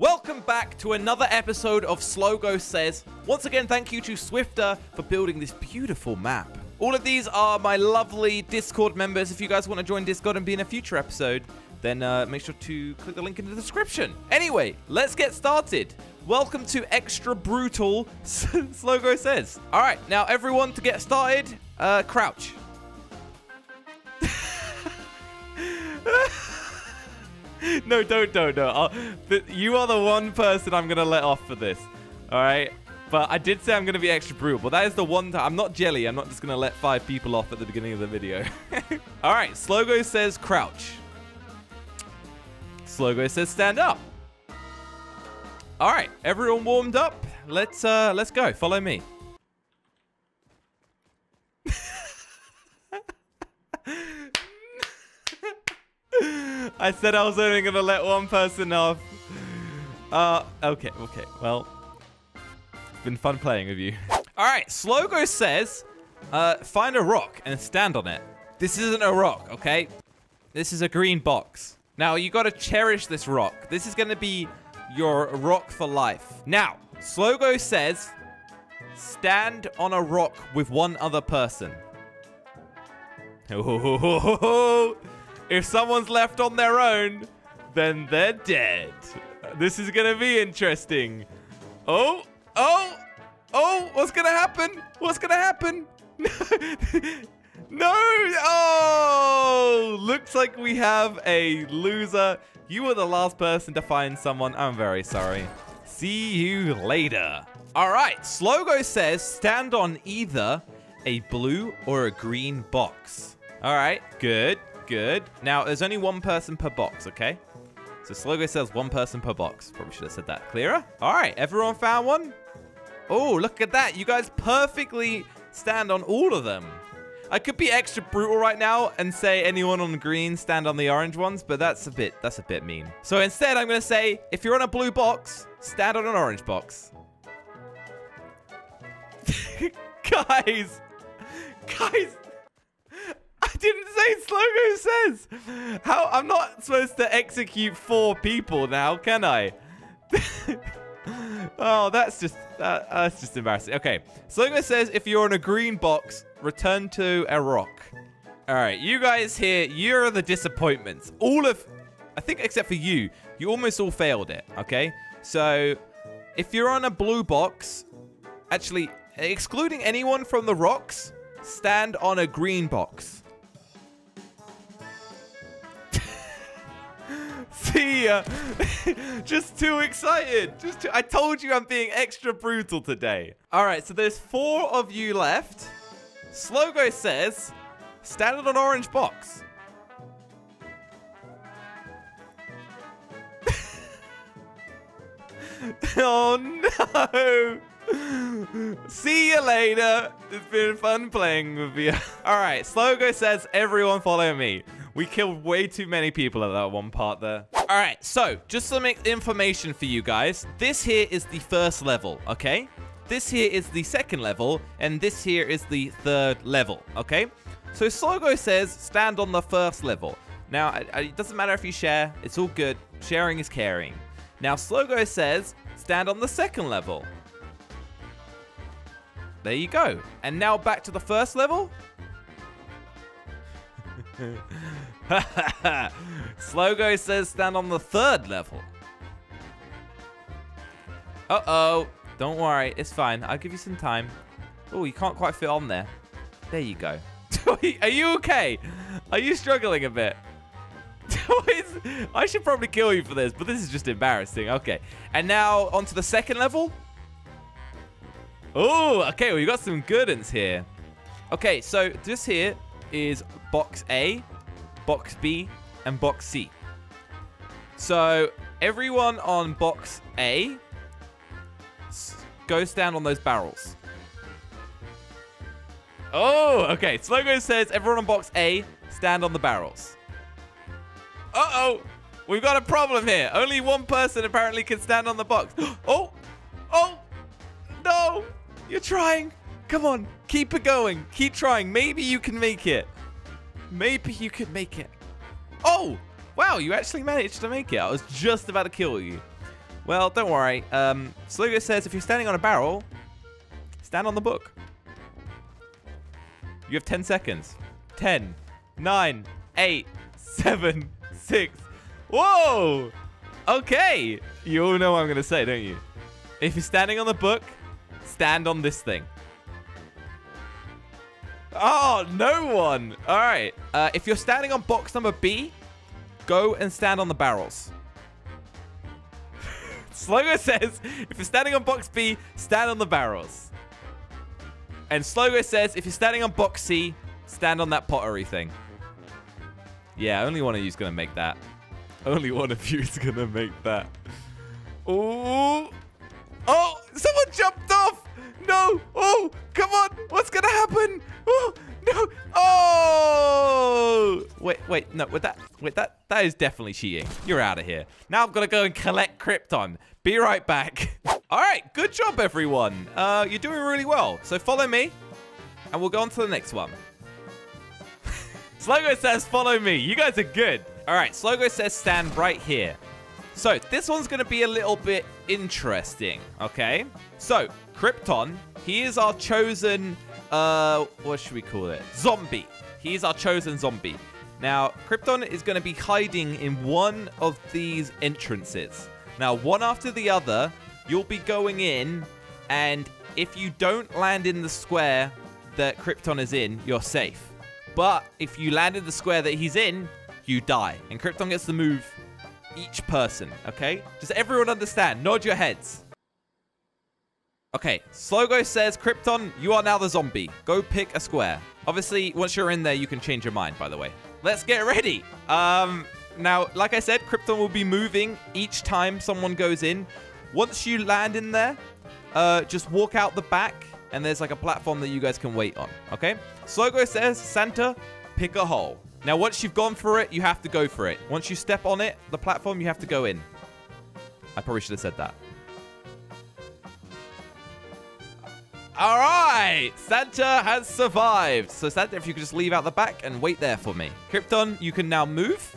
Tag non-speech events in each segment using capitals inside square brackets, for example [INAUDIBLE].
Welcome back to another episode of Slogo Says. Once again, thank you to Swifter for building this beautiful map. All of these are my lovely Discord members. If you guys want to join Discord and be in a future episode, then uh, make sure to click the link in the description. Anyway, let's get started. Welcome to Extra Brutal, [LAUGHS] Slogo Says. All right, now everyone to get started, uh, crouch. [LAUGHS] no, don't, don't, no. I'll, you are the one person I'm going to let off for this. All right? But I did say I'm going to be extra brutal. But that is the one time. I'm not jelly. I'm not just going to let five people off at the beginning of the video. [LAUGHS] All right. Slogo says crouch. Slogo says stand up. All right. Everyone warmed up. Let's uh, let's go. Follow me. [LAUGHS] I said I was only going to let one person off. Uh, okay, okay. Well, it's been fun playing with you. All right, Slogo says, uh, find a rock and stand on it. This isn't a rock, okay? This is a green box. Now, you got to cherish this rock. This is going to be your rock for life. Now, Slogo says, stand on a rock with one other person. [LAUGHS] Oh, if someone's left on their own, then they're dead. This is to be interesting. Oh, oh, oh, what's to happen? What's to happen? [LAUGHS] no, oh, looks like we have a loser. You were the last person to find someone. I'm very sorry. See you later. All right, Slogo says stand on either a blue or a green box. All right, good. Good. Now, there's only one person per box, okay? So Slogo says one person per box. Probably should have said that clearer. All right, everyone found one? Oh, look at that. You guys perfectly stand on all of them. I could be extra brutal right now and say anyone on green stand on the orange ones, but that's a bit that's a bit mean. So instead, I'm going to say if you're on a blue box, stand on an orange box. [LAUGHS] guys, guys, didn't say Slogo says. How? I'm not supposed to execute four people now, can I? [LAUGHS] oh, that's just that, that's just embarrassing. Okay, Slogo says if you're in a green box, return to a rock. All right, you guys here, you're the disappointments. All of, I think except for you, you almost all failed it. Okay, so if you're on a blue box, actually excluding anyone from the rocks, stand on a green box. See ya. [LAUGHS] Just too excited. Just too I told you I'm being extra brutal today. All right, so there's four of you left. Slogo says, stand on an orange box. [LAUGHS] oh no. [LAUGHS] See you later. It's been fun playing with you. All right, Slogo says, everyone follow me. We killed way too many people at that one part there. All right, so just some information for you guys. This here is the first level, okay? This here is the second level, and this here is the third level, okay? So Slogo says stand on the first level. Now, it doesn't matter if you share. It's all good. Sharing is caring. Now, Slogo says stand on the second level. There you go. And now back to the first level. [LAUGHS] Slogo says stand on the third level. Uh-oh. Don't worry. It's fine. I'll give you some time. Oh, you can't quite fit on there. There you go. [LAUGHS] Are you okay? Are you struggling a bit? [LAUGHS] I should probably kill you for this, but this is just embarrassing. Okay. And now onto the second level. Oh, okay. Well, you got some good ones here. Okay, so just here is box A, box B, and box C. So everyone on box A goes down on those barrels. Oh, okay. Slogo says everyone on box A stand on the barrels. Uh-oh. We've got a problem here. Only one person apparently can stand on the box. [GASPS] Oh! Oh! No! You're trying. Come on. Keep it going. Keep trying. Maybe you can make it. Maybe you can make it. Oh! Wow, you actually managed to make it. I was just about to kill you. Well, don't worry. Um, Slogo says if you're standing on a barrel, stand on the book. You have 10 seconds. 10, 9, 8, 7, 6. Whoa! Okay. You all know what I'm going to say, don't you? If you're standing on the book, stand on this thing. Oh, no one. All right. Uh, if you're standing on box number B, go and stand on the barrels. [LAUGHS] Slogo says, if you're standing on box B, stand on the barrels. And Slogo says, if you're standing on box C, stand on that pottery thing. Yeah, only one of you is going to make that. Only one of you is going to make that. Oh, oh, someone jumped off. No. Oh, come on. What's going to happen? Oh, no. Oh. Wait, wait. No, with that, wait, that, that is definitely cheating. You're out of here. Now I've got to go and collect Krypton. Be right back. [LAUGHS] All right. Good job, everyone. Uh, you're doing really well. So follow me and we'll go on to the next one. [LAUGHS] Slogo says, follow me. You guys are good. All right, Slogo says stand right here. So this one's going to be a little bit interesting, okay? So Krypton, he is our chosen, uh, what should we call it? Zombie. He is our chosen zombie. Now, Krypton is going to be hiding in one of these entrances. Now, one after the other, you'll be going in, and if you don't land in the square that Krypton is in, you're safe. But if you land in the square that he's in, you die. And Krypton gets to move each person, okay? Does everyone understand? Nod your heads. Okay, Slogo says, Krypton, you are now the zombie. Go pick a square. Obviously, once you're in there, you can change your mind, by the way. Let's get ready. Um, now, like I said, Krypton will be moving each time someone goes in. Once you land in there, uh, just walk out the back, and there's like a platform that you guys can wait on, okay? Slogo says, Santa, pick a hole. Now, once you've gone for it, you have to go for it. Once you step on it, the platform, you have to go in. I probably should have said that. All right, Santa has survived. So Santa, if you could just leave out the back and wait there for me. Krypton, you can now move.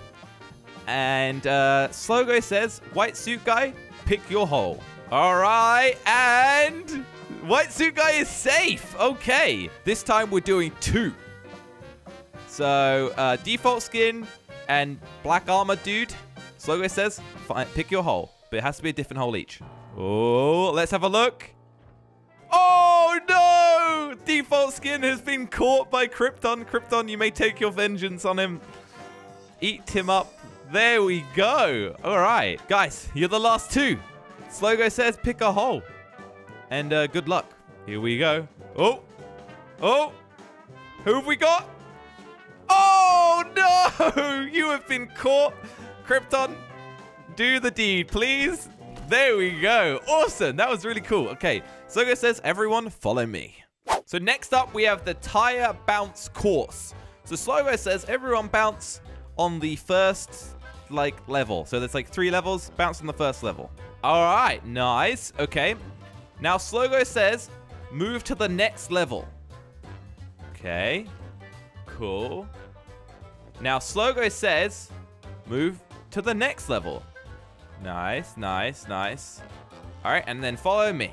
And uh, Slogo says, white suit guy, pick your hole. All right, and white suit guy is safe. Okay, this time we're doing two. So uh, default skin and black armor dude. Slogo says, pick your hole, but it has to be a different hole each. Oh, let's have a look. Oh no! Default skin has been caught by Krypton. Krypton, you may take your vengeance on him. Eat him up. There we go. All right. Guys, you're the last two. Slogo says pick a hole. And uh, good luck. Here we go. Oh. Oh. Who have we got? Oh no! [LAUGHS] You have been caught. Krypton, do the deed, please. There we go. Awesome. That was really cool. Okay. Slogo says, everyone follow me. So next up, we have the tire bounce course. So Slogo says, everyone bounce on the first, like, level. So there's, like, three levels. Bounce on the first level. All right. Nice. Okay. Now, Slogo says, move to the next level. Okay. Cool. Now, Slogo says, move to the next level. Nice, nice, nice. All right, and then follow me.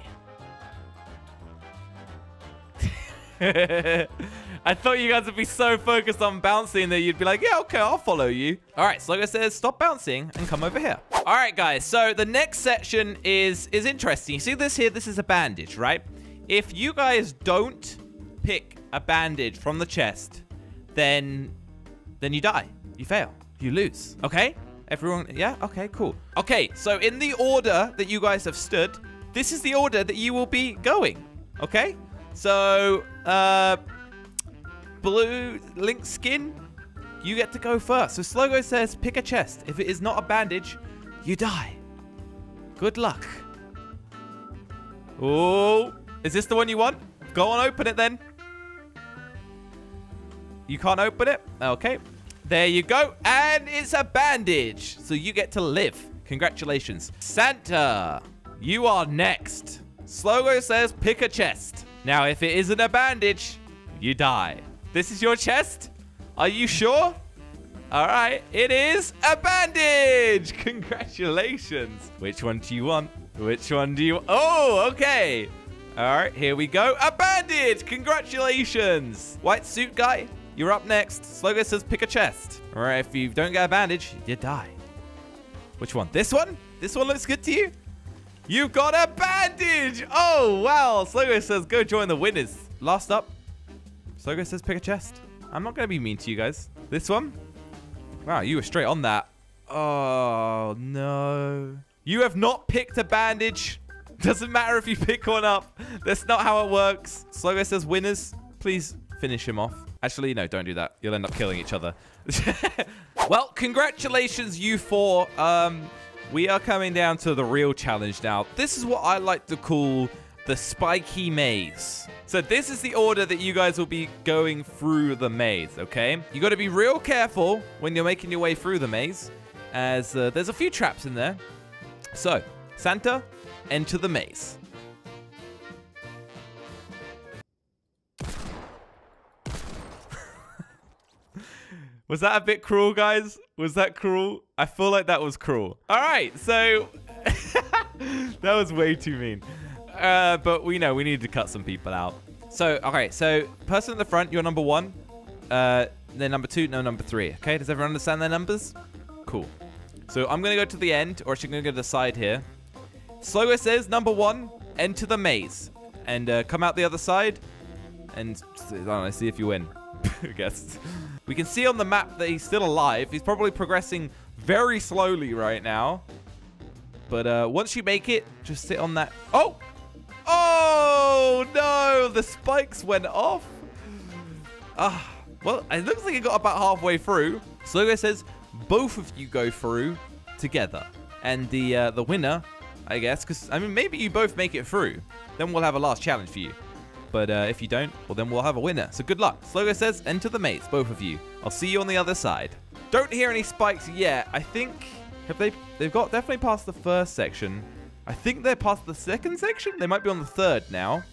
[LAUGHS] I thought you guys would be so focused on bouncing that you'd be like, yeah, okay, I'll follow you. All right, so like I says, stop bouncing and come over here. All right, guys, so the next section is, is interesting. You see this here? This is a bandage, right? If you guys don't pick a bandage from the chest, then, then you die. You fail. You lose, okay? Everyone, yeah? Okay, cool. Okay, so in the order that you guys have stood, this is the order that you will be going, okay? So, uh, blue link skin, you get to go first. So Slogo says, pick a chest. If it is not a bandage, you die. Good luck. Oh, is this the one you want? Go on, open it then. You can't open it? Okay. There you go. And it's a bandage. So you get to live. Congratulations. Santa, you are next. Slogo says pick a chest. Now, if it isn't a bandage, you die. This is your chest? Are you sure? All right, it is a bandage. [LAUGHS] Congratulations. Which one do you want? Which one do you... Oh, okay. All right, here we go. A bandage. Congratulations. White suit guy, you're up next. Slogo says pick a chest. Right, if you don't get a bandage, you die. Which one? This one? This one looks good to you? You've got a bandage! Oh, wow. Slogo says go join the winners. Last up, Slogo says pick a chest. I'm not going to be mean to you guys. This one? Wow, you were straight on that. Oh, no. You have not picked a bandage. [LAUGHS] Doesn't matter if you pick one up. That's not how it works. Slogo says winners. Please finish him off. Actually, no, don't do that. You'll end up killing each other. [LAUGHS] well, congratulations, you four. Um, we are coming down to the real challenge now. This is what I like to call the spiky maze. So this is the order that you guys will be going through the maze, okay? You got to be real careful when you're making your way through the maze, as uh, there's a few traps in there. So, Santa, enter the maze. Was that a bit cruel, guys? Was that cruel? I feel like that was cruel. All right, so [LAUGHS] that was way too mean. Uh, but we know we need to cut some people out. So, okay, so person at the front, you're number one. Uh, then number two, no, number three. Okay, does everyone understand their numbers? Cool. So I'm going to go to the end, or actually I'm going to go to the side here. Slogo says, number one, enter the maze. And uh, come out the other side. And, I don't know, see if you win. [LAUGHS] I guess. We can see on the map that he's still alive. He's probably progressing very slowly right now. But uh, once you make it, just sit on that. Oh! Oh, no! The spikes went off. Ah, well, it looks like it got about halfway through. Slogo says both of you go through together. And the uh, the winner, I guess, because, I mean, maybe you both make it through. Then we'll have a last challenge for you. But uh, if you don't, well, then we'll have a winner. So good luck. Slogo says, enter the mates, both of you. I'll see you on the other side. Don't hear any spikes yet. I think, have they, they've got definitely past the first section. I think they're past the second section. They might be on the third now.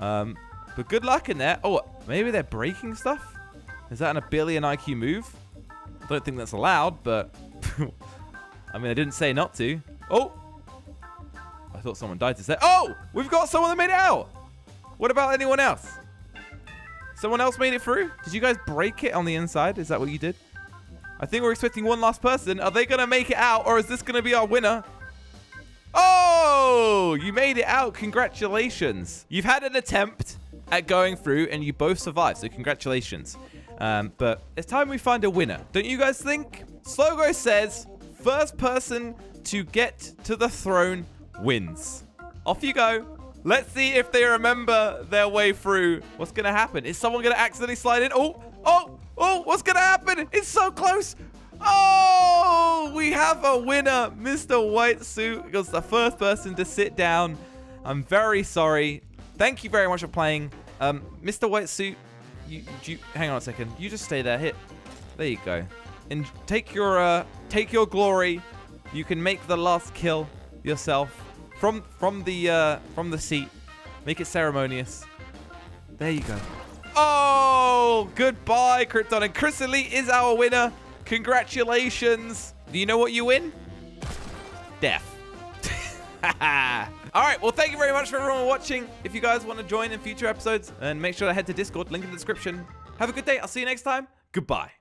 Um, but good luck in there. Oh, maybe they're breaking stuff? Is that a billion IQ move? I don't think that's allowed, but... [LAUGHS] I mean, I didn't say not to. Oh! I thought someone died to say... Oh! We've got someone that made it out! What about anyone else? Someone else made it through? Did you guys break it on the inside? Is that what you did? I think we're expecting one last person. Are they going to make it out or is this going to be our winner? Oh, you made it out. Congratulations. You've had an attempt at going through and you both survived. So congratulations. Um, but it's time we find a winner. Don't you guys think? Slogo says first person to get to the throne wins. Off you go. Let's see if they remember their way through. What's going to happen? Is someone going to accidentally slide in? Oh, oh, oh, what's going to happen? It's so close. Oh, we have a winner. Mr. White Suit was the first person to sit down. I'm very sorry. Thank you very much for playing. Um, Mr. White Suit, you, you, hang on a second. You just stay there. Hit. There you go. And take your, uh, take your glory. You can make the last kill yourself from from the uh, from the seat. Make it ceremonious. There you go. Oh, goodbye, Krypton. And Chris Elite is our winner. Congratulations. Do you know what you win? Death. [LAUGHS] All right. Well, thank you very much for everyone watching. If you guys want to join in future episodes, and make sure to head to Discord, link in the description. Have a good day. I'll see you next time. Goodbye.